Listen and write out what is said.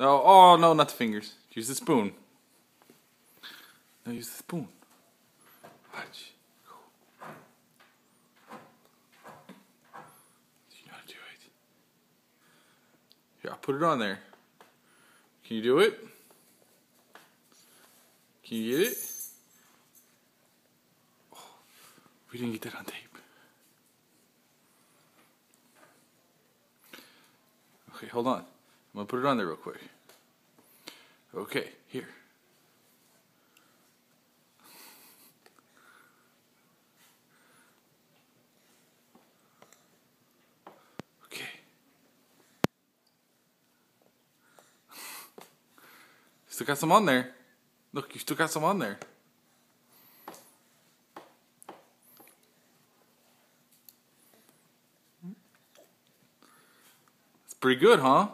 No, oh no, not the fingers. Use the spoon. No, use the spoon. Watch. Go. You know how to do it. Here, I'll put it on there. Can you do it? Can you get it? Oh, we didn't get that on tape. Okay, hold on. I'm gonna put it on there real quick. Okay, here. Okay. Still got some on there. Look, you still got some on there. It's pretty good, huh?